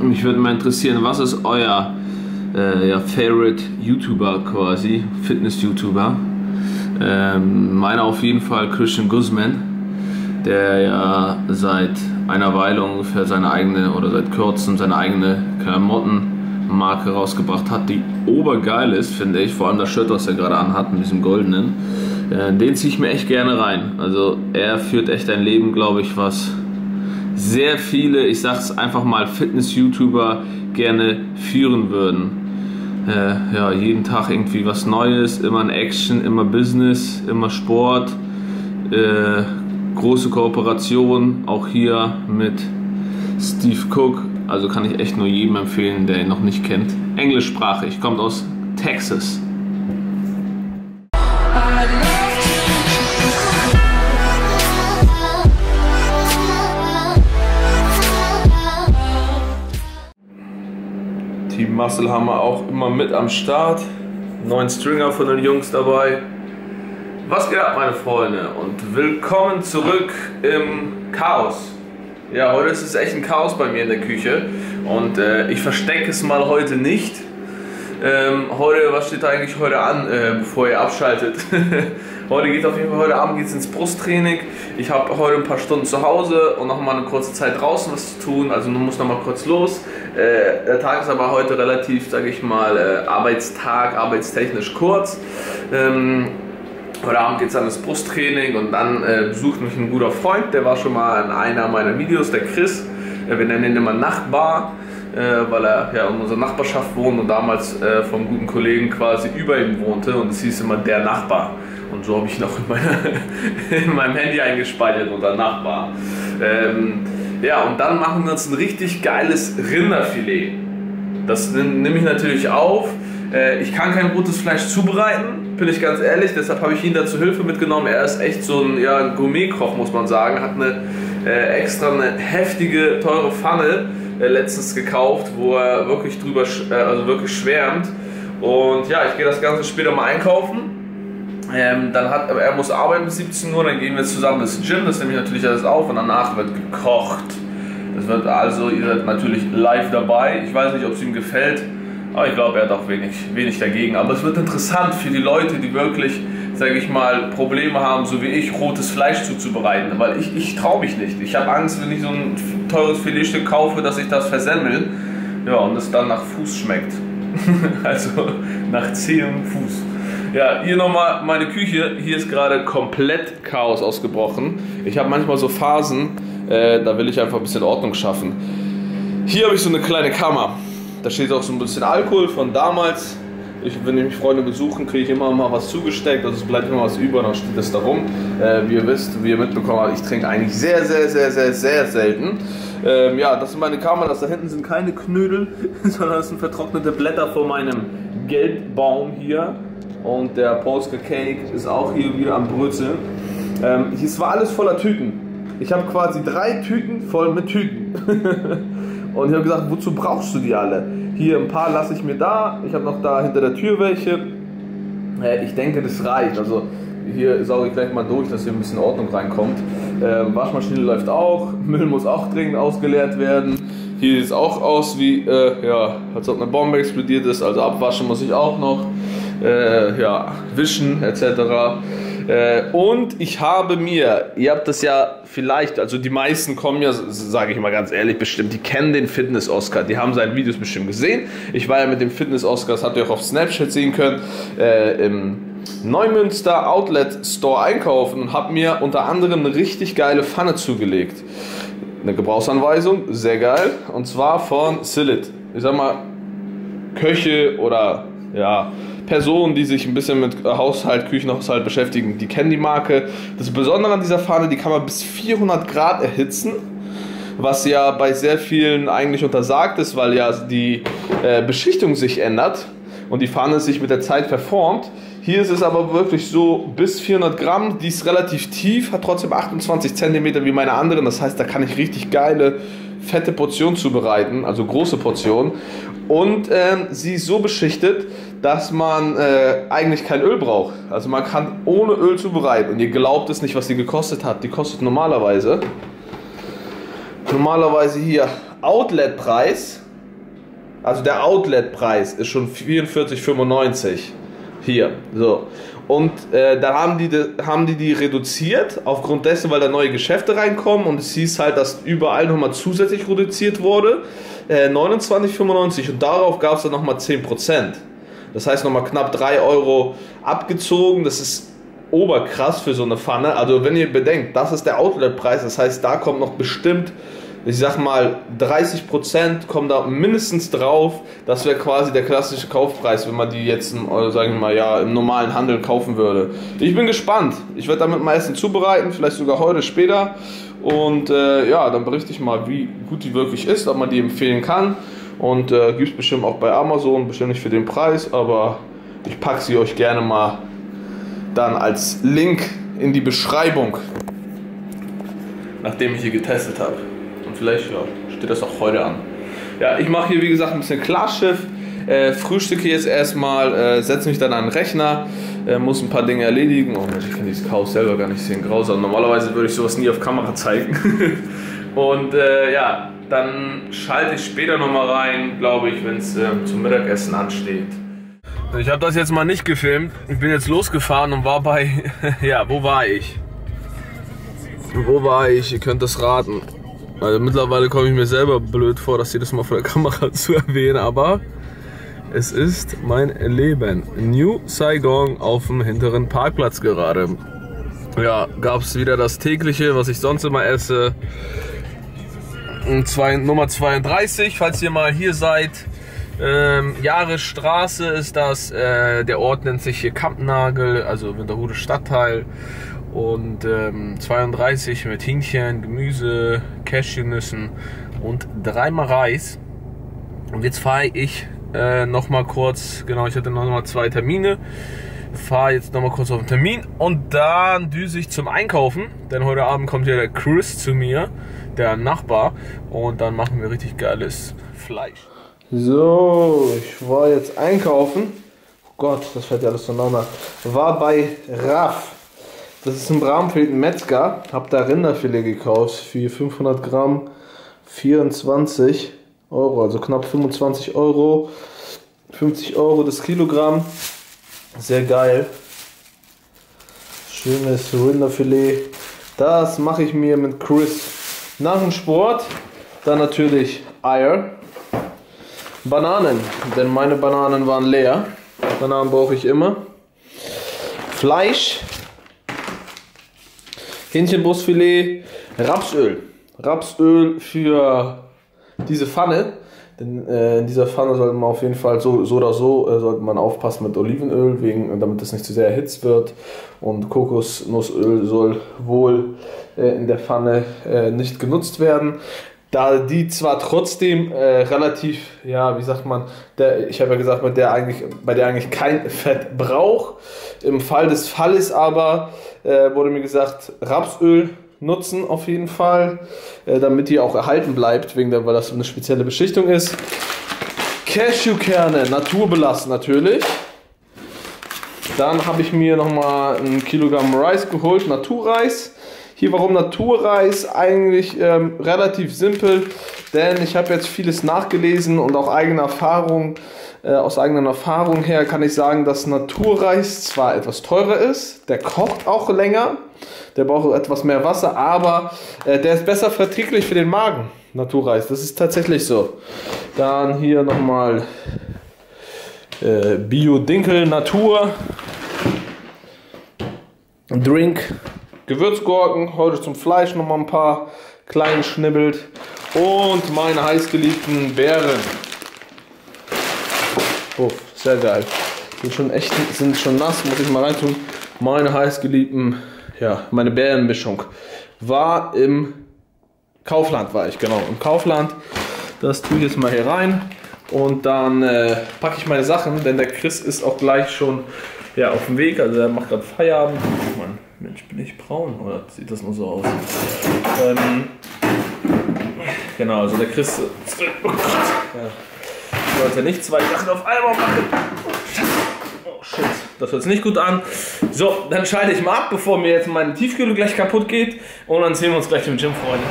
Mich würde mal interessieren, was ist euer äh, ja, Favorite YouTuber quasi, Fitness-YouTuber? Ähm, meiner auf jeden Fall Christian Guzman, der ja seit einer Weile ungefähr seine eigene oder seit kurzem seine eigene Klamottenmarke rausgebracht hat, die obergeil ist, finde ich. Vor allem das Shirt, was er gerade anhat mit diesem goldenen. Äh, den ziehe ich mir echt gerne rein. Also er führt echt ein Leben, glaube ich, was sehr viele, ich sag's einfach mal, Fitness-YouTuber gerne führen würden. Äh, ja, jeden Tag irgendwie was Neues, immer ein Action, immer Business, immer Sport, äh, große Kooperation, auch hier mit Steve Cook. Also kann ich echt nur jedem empfehlen, der ihn noch nicht kennt. Englischsprachig, kommt aus Texas. Haben wir auch immer mit am Start. Neun Stringer von den Jungs dabei. Was geht ab, meine Freunde? Und willkommen zurück im Chaos. Ja, heute ist es echt ein Chaos bei mir in der Küche. Und äh, ich verstecke es mal heute nicht. Ähm, heute, was steht eigentlich heute an, äh, bevor ihr abschaltet? heute geht auf jeden Fall, heute Abend geht es ins Brusttraining. Ich habe heute ein paar Stunden zu Hause und noch mal eine kurze Zeit draußen was zu tun. Also man muss noch mal kurz los. Äh, der Tag ist aber heute relativ, sage ich mal, äh, Arbeitstag, arbeitstechnisch kurz. Ähm, Heute Abend geht es an das Brusttraining und dann äh, besucht mich ein guter Freund, der war schon mal in einer meiner Videos, der Chris. Äh, wir nennen ihn immer Nachbar äh, weil er ja in unserer Nachbarschaft wohnt und damals äh, vom guten Kollegen quasi über ihm wohnte und es hieß immer der Nachbar. Und so habe ich auch in, meiner, in meinem Handy eingespeichert unter Nachbar. Ähm, ja, und dann machen wir uns ein richtig geiles Rinderfilet. Das nehme ich natürlich auf. Äh, ich kann kein rotes Fleisch zubereiten, bin ich ganz ehrlich. Deshalb habe ich ihn da zur Hilfe mitgenommen. Er ist echt so ein ja, Gourmet-Koch, muss man sagen. Hat eine äh, extra eine heftige, teure Pfanne äh, letztens gekauft, wo er wirklich drüber, äh, also wirklich schwärmt. Und ja, ich gehe das Ganze später mal einkaufen. Ähm, dann hat, er muss arbeiten bis 17 Uhr, dann gehen wir zusammen ins Gym, das nehme ich natürlich alles auf und danach wird gekocht. Das wird also, ihr seid natürlich live dabei. Ich weiß nicht, ob es ihm gefällt, aber ich glaube, er hat auch wenig, wenig dagegen. Aber es wird interessant für die Leute, die wirklich sage ich mal, Probleme haben, so wie ich, rotes Fleisch zuzubereiten. Weil ich, ich traue mich nicht. Ich habe Angst, wenn ich so ein teures Filetstück kaufe, dass ich das versemmel. Ja, und es dann nach Fuß schmeckt. also nach zähem Fuß. Ja, hier nochmal meine Küche. Hier ist gerade komplett Chaos ausgebrochen. Ich habe manchmal so Phasen, äh, da will ich einfach ein bisschen Ordnung schaffen. Hier habe ich so eine kleine Kammer. Da steht auch so ein bisschen Alkohol von damals. Ich, wenn ich mich Freunde besuchen, kriege ich immer mal was zugesteckt, also es bleibt immer was über, dann steht es da rum. Äh, wie ihr wisst, wie ihr mitbekommen habt, ich trinke eigentlich sehr, sehr, sehr, sehr, sehr selten. Ähm, ja, das sind meine Kameras, da hinten sind keine Knödel, sondern das sind vertrocknete Blätter von meinem Geldbaum hier. Und der Polska Cake ist auch hier wieder am Brötzeln. Ähm, hier war alles voller Tüten. Ich habe quasi drei Tüten voll mit Tüten. Und ich habe gesagt, wozu brauchst du die alle? Hier ein paar lasse ich mir da. Ich habe noch da hinter der Tür welche. Ich denke, das reicht. Also hier sauge ich gleich mal durch, dass hier ein bisschen Ordnung reinkommt. Äh, Waschmaschine läuft auch. Müll muss auch dringend ausgeleert werden. Hier sieht es auch aus wie, äh, ja, als ob eine Bombe explodiert ist. Also abwaschen muss ich auch noch. Äh, ja, wischen etc. Äh, und ich habe mir, ihr habt das ja vielleicht, also die meisten kommen ja, sage ich mal ganz ehrlich, bestimmt, die kennen den Fitness-Oscar, die haben seine Videos bestimmt gesehen. Ich war ja mit dem Fitness-Oscar, das habt ihr auch auf Snapchat sehen können, äh, im Neumünster Outlet Store einkaufen und habe mir unter anderem eine richtig geile Pfanne zugelegt. Eine Gebrauchsanweisung, sehr geil, und zwar von Silit. Ich sag mal, Köche oder ja, Personen, die sich ein bisschen mit Haushalt, Küchenhaushalt beschäftigen, die kennen die Marke. Das Besondere an dieser Fahne, die kann man bis 400 Grad erhitzen, was ja bei sehr vielen eigentlich untersagt ist, weil ja die äh, Beschichtung sich ändert und die Fahne sich mit der Zeit verformt. Hier ist es aber wirklich so bis 400 Gramm, die ist relativ tief, hat trotzdem 28 Zentimeter wie meine anderen. Das heißt, da kann ich richtig geile, fette Portionen zubereiten, also große Portionen. Und ähm, sie ist so beschichtet, dass man äh, eigentlich kein Öl braucht. Also man kann ohne Öl zubereiten. Und ihr glaubt es nicht, was die gekostet hat. Die kostet normalerweise, normalerweise hier Outlet-Preis, also der Outlet-Preis ist schon 44,95 hier. So. Und äh, da haben die, haben die die reduziert, aufgrund dessen, weil da neue Geschäfte reinkommen und es hieß halt, dass überall nochmal zusätzlich reduziert wurde. Äh, 29,95 und darauf gab es dann nochmal 10%. Das heißt nochmal knapp 3 Euro abgezogen. Das ist oberkrass für so eine Pfanne. Also wenn ihr bedenkt, das ist der Outlet-Preis, das heißt, da kommt noch bestimmt ich sag mal, 30% kommen da mindestens drauf. Das wäre quasi der klassische Kaufpreis, wenn man die jetzt im, sagen wir mal, ja, im normalen Handel kaufen würde. Ich bin gespannt. Ich werde damit mal Essen zubereiten, vielleicht sogar heute später. Und äh, ja, dann berichte ich mal, wie gut die wirklich ist, ob man die empfehlen kann. Und äh, gibt es bestimmt auch bei Amazon, bestimmt nicht für den Preis, aber ich packe sie euch gerne mal dann als Link in die Beschreibung, nachdem ich sie getestet habe vielleicht ja, steht das auch heute an. Ja, ich mache hier wie gesagt ein bisschen Klarschiff. Äh, frühstücke jetzt erstmal, äh, setze mich dann an den Rechner, äh, muss ein paar Dinge erledigen. Oh Mensch, ich kann dieses Chaos selber gar nicht sehen, grausam. Normalerweise würde ich sowas nie auf Kamera zeigen. Und äh, ja, dann schalte ich später nochmal rein, glaube ich, wenn es ähm, zum Mittagessen ansteht. Ich habe das jetzt mal nicht gefilmt. Ich bin jetzt losgefahren und war bei, ja, wo war ich? Wo war ich? Ihr könnt das raten. Also mittlerweile komme ich mir selber blöd vor, das jedes Mal vor der Kamera zu erwähnen, aber es ist mein Leben. New Saigon auf dem hinteren Parkplatz gerade. Ja, gab es wieder das tägliche, was ich sonst immer esse. Zwei, Nummer 32, falls ihr mal hier seid. Ähm, Jahresstraße ist das. Äh, der Ort nennt sich hier Kampnagel, also Winterhude Stadtteil und ähm, 32 mit Hähnchen, Gemüse, Cashewnüssen und dreimal Reis. Und jetzt fahre ich äh, noch mal kurz, genau, ich hatte noch mal zwei Termine. Fahre jetzt noch mal kurz auf den Termin und dann düse ich zum Einkaufen, denn heute Abend kommt ja der Chris zu mir, der Nachbar, und dann machen wir richtig geiles Fleisch. So, ich war jetzt einkaufen. Oh Gott, das fällt ja alles zueinander. War bei Raff das ist ein Bramfeld Metzger. Hab da Rinderfilet gekauft für 500 Gramm 24 Euro, also knapp 25 Euro. 50 Euro das Kilogramm. Sehr geil. Schönes Rinderfilet. Das mache ich mir mit Chris nach dem Sport. Dann natürlich Eier. Bananen, denn meine Bananen waren leer. Bananen brauche ich immer. Fleisch Hähnchenbrustfilet, Rapsöl. Rapsöl für diese Pfanne. Denn äh, in dieser Pfanne sollte man auf jeden Fall so, so oder so äh, sollte man aufpassen mit Olivenöl, wegen, damit es nicht zu sehr erhitzt wird. Und Kokosnussöl soll wohl äh, in der Pfanne äh, nicht genutzt werden. Da die zwar trotzdem äh, relativ, ja, wie sagt man, der, ich habe ja gesagt, bei der, eigentlich, bei der eigentlich kein Fett braucht. Im Fall des Falles aber äh, wurde mir gesagt, Rapsöl nutzen auf jeden Fall, äh, damit die auch erhalten bleibt, wegen der, weil das eine spezielle Beschichtung ist. Cashewkerne, naturbelassen natürlich. Dann habe ich mir nochmal ein Kilogramm Reis geholt, Naturreis. Hier warum Naturreis? Eigentlich ähm, relativ simpel, denn ich habe jetzt vieles nachgelesen und auch eigene Erfahrung. Äh, aus eigener Erfahrung her kann ich sagen, dass Naturreis zwar etwas teurer ist, der kocht auch länger, der braucht etwas mehr Wasser, aber äh, der ist besser verträglich für den Magen. Naturreis, das ist tatsächlich so. Dann hier nochmal äh, Bio-Dinkel Natur. Drink, Gewürzgurken, heute zum Fleisch nochmal ein paar kleinen schnibbelt und meine heißgeliebten Beeren. Oh, sehr geil. Sind schon echt, sind schon nass, muss ich mal reintun. Meine heißgeliebten, ja, meine Bärenmischung war im Kaufland, war ich, genau, im Kaufland. Das tue ich jetzt mal hier rein und dann äh, packe ich meine Sachen, denn der Chris ist auch gleich schon ja, auf dem Weg, also er macht gerade Feierabend. Oh Mann, Mensch, bin ich braun oder sieht das nur so aus? Ähm, genau, also der Chris. Oh Gott, ja sollte nicht zwei Sachen auf einmal machen. Oh shit, das hört sich nicht gut an. So, dann schalte ich mal ab, bevor mir jetzt meine Tiefkühle gleich kaputt geht. Und dann sehen wir uns gleich im Gym, Freunde.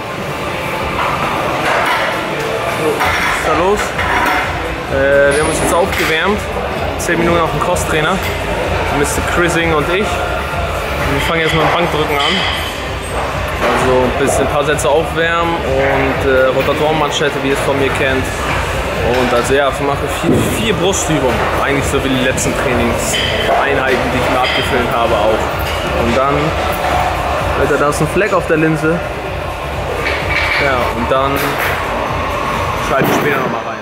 ist da los? Äh, wir haben uns jetzt aufgewärmt. 10 Minuten auf dem Crosstrainer. Mr. Chrising und ich. Wir fangen jetzt mit Bankdrücken an. Also ein bisschen ein paar Sätze aufwärmen und äh, Rotatorenmanschette, wie ihr es von mir kennt. Und also ja, ich mache vier, vier Brustübungen. Eigentlich so wie die letzten Trainingseinheiten, die ich mir abgefilmt habe auch. Und dann, Alter, da ist ein Fleck auf der Linse. Ja, und dann schalte ich später nochmal rein.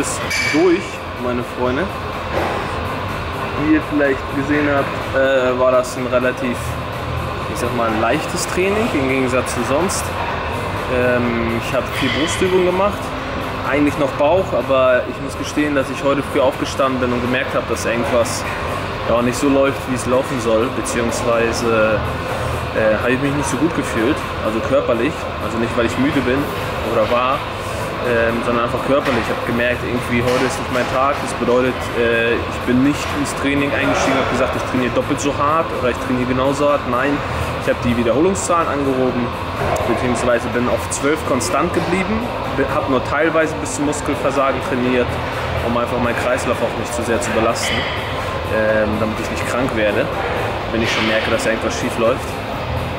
Ist durch, meine Freunde. Wie ihr vielleicht gesehen habt, äh, war das ein relativ ich sag mal, ein leichtes Training im Gegensatz zu sonst. Ähm, ich habe viel Brustübungen gemacht, eigentlich noch Bauch, aber ich muss gestehen, dass ich heute früh aufgestanden bin und gemerkt habe, dass irgendwas ja, nicht so läuft, wie es laufen soll, beziehungsweise äh, habe ich mich nicht so gut gefühlt, also körperlich, also nicht, weil ich müde bin oder war, ähm, sondern einfach körperlich. Ich habe gemerkt, irgendwie heute ist nicht mein Tag. Das bedeutet, äh, ich bin nicht ins Training eingestiegen, habe gesagt, ich trainiere doppelt so hart oder ich trainiere genauso hart. Nein, ich habe die Wiederholungszahlen angehoben, beziehungsweise bin auf 12 konstant geblieben, habe nur teilweise bis zum Muskelversagen trainiert, um einfach meinen Kreislauf auch nicht zu sehr zu belasten, ähm, damit ich nicht krank werde, wenn ich schon merke, dass irgendwas schief läuft.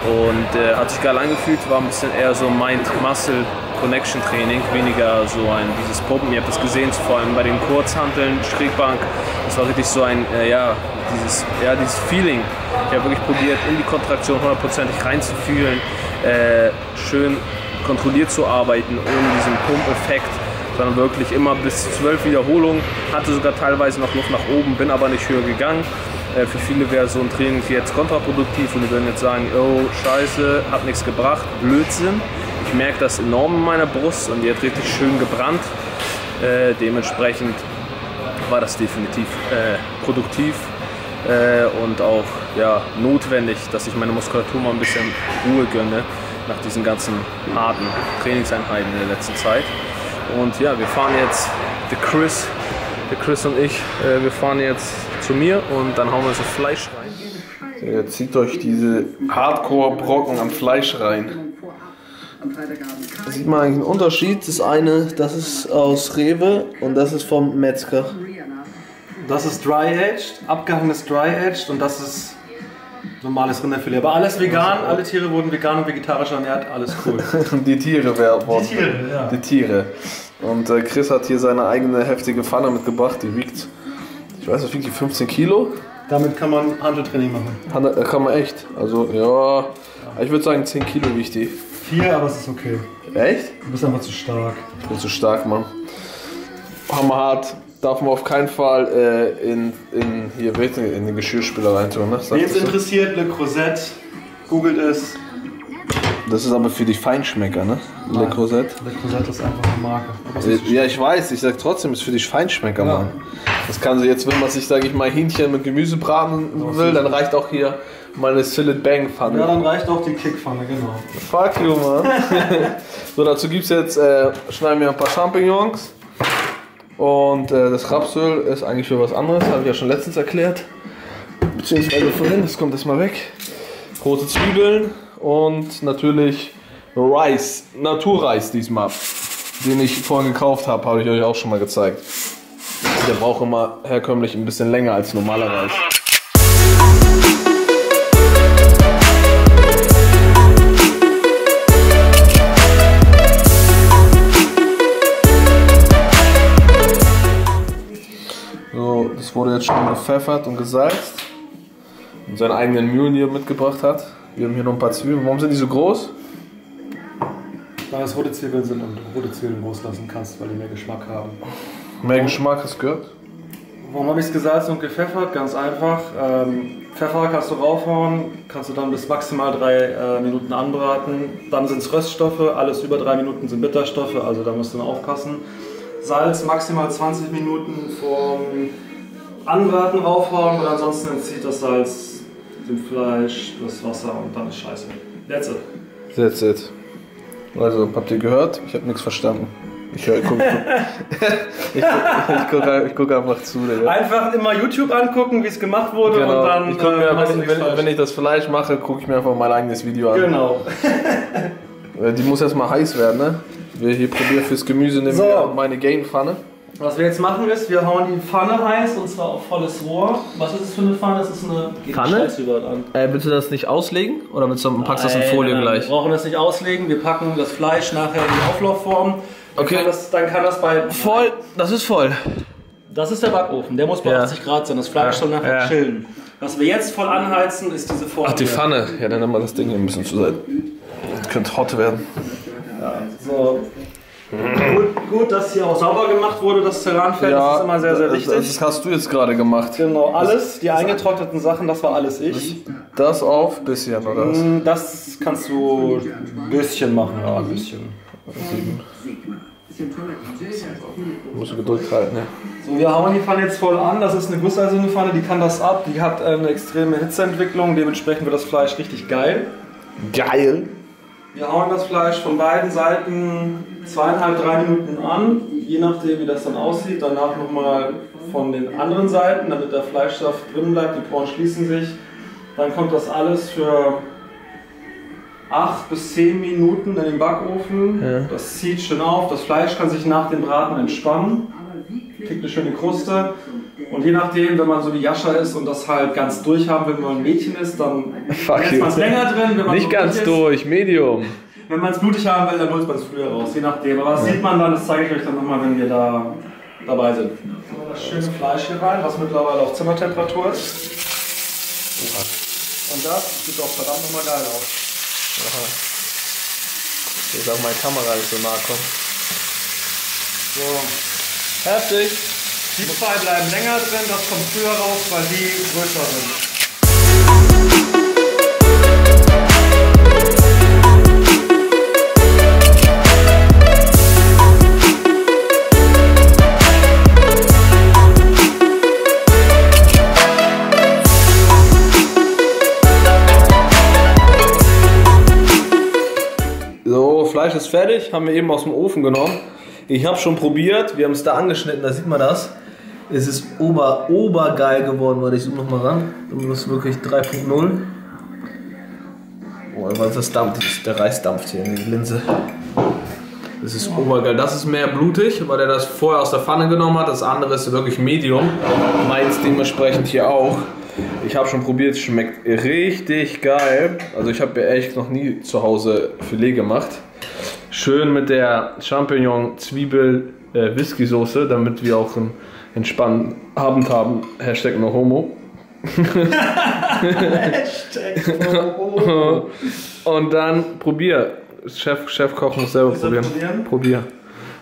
Und äh, hat sich geil angefühlt, war ein bisschen eher so Mind-Muscle Connection Training, weniger so ein dieses Pumpen. Ihr habt das gesehen, vor allem bei den Kurzhanteln, Schrägbank. Das war richtig so ein, äh, ja, dieses, ja, dieses Feeling. Ich habe wirklich probiert, in die Kontraktion hundertprozentig reinzufühlen, äh, schön kontrolliert zu arbeiten, ohne diesen Pumpeffekt, sondern wirklich immer bis zwölf Wiederholungen. Hatte sogar teilweise noch Luft nach oben, bin aber nicht höher gegangen. Äh, für viele wäre so ein Training jetzt kontraproduktiv und die würden jetzt sagen, oh scheiße, hat nichts gebracht, Blödsinn. Ich merke das enorm in meiner Brust und die hat richtig schön gebrannt. Äh, dementsprechend war das definitiv äh, produktiv äh, und auch ja, notwendig, dass ich meine Muskulatur mal ein bisschen Ruhe gönne nach diesen ganzen harten Trainingseinheiten in der letzten Zeit. Und ja, wir fahren jetzt, der Chris, der Chris und ich, äh, wir fahren jetzt zu mir und dann hauen wir so Fleisch rein. Jetzt zieht euch diese Hardcore-Brocken am Fleisch rein. Da sieht man eigentlich einen Unterschied. Das eine, das ist aus Rewe und das ist vom Metzger. Das ist Dry Aged, abgehangenes Dry Aged und das ist normales Rinderfilet. Aber alles vegan, alle Tiere wurden vegan und vegetarisch ernährt, alles cool. Die Tiere werden. Die Tiere, ja. Die Tiere. Und äh, Chris hat hier seine eigene heftige Pfanne mitgebracht. Die wiegt, ich weiß nicht, wiegt die 15 Kilo. Damit kann man Handeltraining machen. Kann, äh, kann man echt. Also, ja. Ich würde sagen, 10 Kilo wiegt die. Vier, aber es ist okay. Echt? Du bist einfach zu stark. Ich bin zu stark, Mann. Hammerhart. Darf man auf keinen Fall äh, in, in, hier, in den Geschirrspüler reintun, ne? Wen es interessiert, Le Crozette, googelt es. Das ist aber für die Feinschmecker, ne? Le Crozette. Le Crozette ist einfach eine Marke. Ja, ich weiß, ich sag trotzdem, ist für die Feinschmecker, Ja. Mann. Das kann sie jetzt, wenn man sich, sag ich mal, Hähnchen mit Gemüse braten will, dann reicht auch hier mal eine Sillet Bang Pfanne. ja, dann reicht auch die Kickpfanne, genau. Fuck you, Mann. so, dazu gibt's jetzt, äh, schneiden wir ein paar Champignons. Und äh, das Rapsöl ist eigentlich für was anderes, habe ich ja schon letztens erklärt. Beziehungsweise vorhin, das kommt erstmal weg. Rote Zwiebeln und natürlich Reis, Naturreis diesmal, den ich vorhin gekauft habe, habe ich euch auch schon mal gezeigt. Der braucht immer herkömmlich ein bisschen länger als normaler Reis. So, das wurde jetzt schon gepfeffert und gesalzt. Und seinen eigenen Mühlen hier mitgebracht hat. Wir haben hier noch ein paar Zwiebeln. Warum sind die so groß? Weil es rote Zwiebeln sind und rote Zwiebeln groß lassen kannst, weil die mehr Geschmack haben. Mehr Geschmack, hast du gehört? Warum habe ich es gesalzt und gepfeffert? Ganz einfach. Ähm, Pfeffer kannst du raufhauen, kannst du dann bis maximal drei äh, Minuten anbraten. Dann sind es Röststoffe, alles über drei Minuten sind Bitterstoffe, also da musst du aufpassen. Salz maximal 20 Minuten vom Anbraten raufhauen und ansonsten entzieht das Salz dem Fleisch, das Wasser und dann ist scheiße. That's it. That's it. Also, habt ihr gehört? Ich habe nichts verstanden. Ich, gucke ich guck, ich guck, ich guck einfach zu. Digga. Einfach immer YouTube angucken, wie es gemacht wurde Genau. und dann ich guck mir, äh, wenn, wenn, wenn ich das Fleisch mache, gucke ich mir einfach mein eigenes Video an. Genau. Äh, Die muss erstmal heiß werden, ne? Wir hier probieren fürs Gemüse nehmen So. wir meine Gainpfanne. Was wir jetzt machen ist, wir hauen die Pfanne heiß und zwar auf volles Rohr. Was ist das für eine Pfanne? Das ist eine Pfanne? Äh, willst du das nicht auslegen? Oder willst du, packst du das in Folie nein, gleich? Wir brauchen das nicht auslegen. Wir packen das Fleisch nachher in die Auflaufform. Dann Okay. Kann das, dann kann das bei. Voll, das ist voll. Das ist der Backofen. Der muss bei Ja. 80 Grad sein. Das Fleisch soll nachher Ja. chillen. Was wir jetzt voll anheizen, ist diese Form. Ach, die. Pfanne. Ja, dann nehmen wir das Ding hier ein bisschen Seite. Das könnte hot werden. So. Gut, gut, dass hier auch sauber gemacht wurde, das Terranfeld. das ist immer sehr, sehr wichtig. Das hast du jetzt gerade gemacht. genau, alles, die eingetrockneten Sachen, das war alles ich. Das auf bisschen, oder was? Mm, Das kannst du ein bisschen machen, ja, ein bisschen. Du gedrückt halten, ja. So, wir hauen die Pfanne jetzt voll an. Das ist eine gusseiserne Pfanne, die kann das ab. Die hat äh, eine extreme Hitzeentwicklung, dementsprechend wird das Fleisch richtig geil. Geil. Wir hauen das Fleisch von beiden Seiten zweieinhalb, drei Minuten an, je nachdem wie das dann aussieht. Danach nochmal von den anderen Seiten, damit der Fleischsaft drin bleibt, die Poren schließen sich. Dann kommt das alles für 8 bis 10 Minuten in den Backofen. Ja. Das zieht schön auf, das Fleisch kann sich nach dem Braten entspannen, kriegt eine schöne Kruste. Und je nachdem, wenn man so wie Jascha ist und das halt ganz durch haben will, wenn man ein Mädchen ist, dann lässt you. man es länger drin. Wenn man Nicht so ganz ist, durch, Medium. wenn man es blutig haben will, dann holt man es früher raus, je nachdem. Aber das sieht man dann, das zeige ich euch dann nochmal, wenn wir da dabei sind. Das schöne Fleisch hier rein, was mittlerweile auf Zimmertemperatur ist. Und das sieht auch verdammt nochmal geil aus. Jetzt auch meine Kamera nicht so nah kommt. So. Heftig. Die zwei bleiben länger drin, das kommt früher raus, weil die größer sind. So, Fleisch ist fertig, haben wir eben aus dem Ofen genommen. Ich habe schon probiert, wir haben es da angeschnitten, da sieht man das. Es ist ober, obergeil geworden, warte ich zoome nochmal ran. Das ist wirklich 3.0. Oh, was das dampft, der Reis dampft hier in die Linse. Das ist obergeil. Das ist mehr blutig, weil er das vorher aus der Pfanne genommen hat. Das andere ist wirklich Medium. Meins dementsprechend hier auch. Ich habe schon probiert, schmeckt richtig geil. Also ich habe ja echt noch nie zu Hause Filet gemacht. Schön mit der Champignon, Zwiebel, äh, Whisky Soße, damit wir auch einen entspannten Abend haben. Hashtag no homo. Und dann probier. Chef, Chefkoch muss selber probieren. probieren? Probier.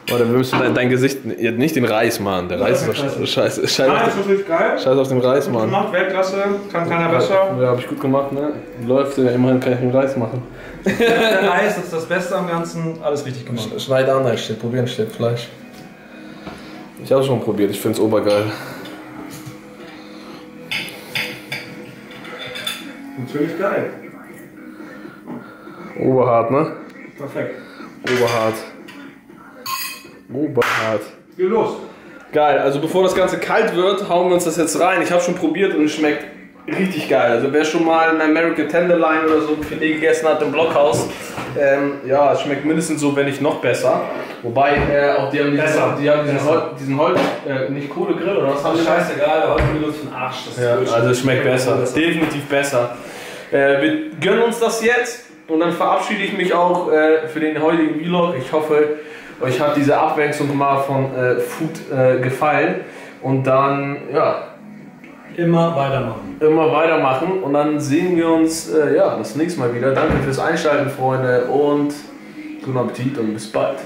Warte, wir müssen dein, dein Gesicht, ja, nicht den Reis machen. Der Reis ist doch scheiße. Scheiße, scheiße, Nein, auf, natürlich geil. den, scheiße auf den Reis, Mann. Macht Weltklasse, kann keiner besser. Ja, hab ich gut gemacht, ne? Läuft ja, immerhin kann ich den Reis machen. Der Reis ist das Beste am Ganzen, alles richtig gemacht. Schneid an, da steht, probieren steht Fleisch. Ich habe schon probiert, ich find's obergeil. Natürlich geil. Oberhart, ne? Perfekt. Oberhart. Oberhart. Geh los. Geil, also bevor das Ganze kalt wird, hauen wir uns das jetzt rein. Ich habe schon probiert und es schmeckt richtig geil. Also wer schon mal ein American Tenderloin oder so ein Filet gegessen hat im Blockhaus, ähm, ja, es schmeckt mindestens so, wenn nicht noch besser. Wobei, äh, auch die haben diesen, Besser. die haben diesen, Besser. Hol diesen Holz, äh, nicht Kohlegrill oder was haben die? Scheißegal, heute benutzt für den Arsch. Das ist Ja, also es schmeckt besser, definitiv besser. Äh, wir gönnen uns das jetzt und dann verabschiede ich mich auch äh, für den heutigen Vlog. Ich hoffe, euch hat diese Abwechslung mal von äh, Food äh, gefallen und dann ja, Immer weitermachen. immer weitermachen und dann sehen wir uns äh, ja, das nächste Mal wieder. Danke fürs Einschalten, Freunde und guten Appetit und bis bald.